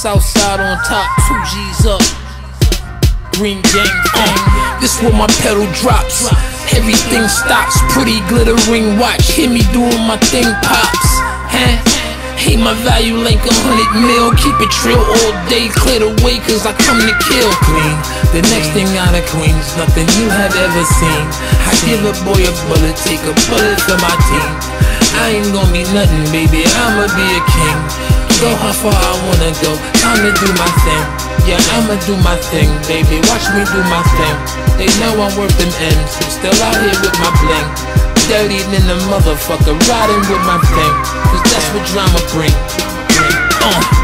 Southside on top, two G's up. Green gang thing. This where my pedal drops. Everything stops. Pretty glittering watch. Hear me doing my thing pops. Huh? Hey, my value like a hundred mil. Keep it trill all day. Clear the way, cause I come to kill. Clean. The next thing out of Queens, nothing you have ever seen. I give a boy a bullet, take a bullet for my team. I ain't gonna be nothing, baby. I'ma be a king. Go how far I wanna go. Time to do my thing. Yeah, I'ma do my thing, baby. Watch me do my thing. They know I'm worth them ends. Still out here with my bling. Dirty than the motherfucker, riding with my thing. Cause that's what drama bring. Uh, gloomy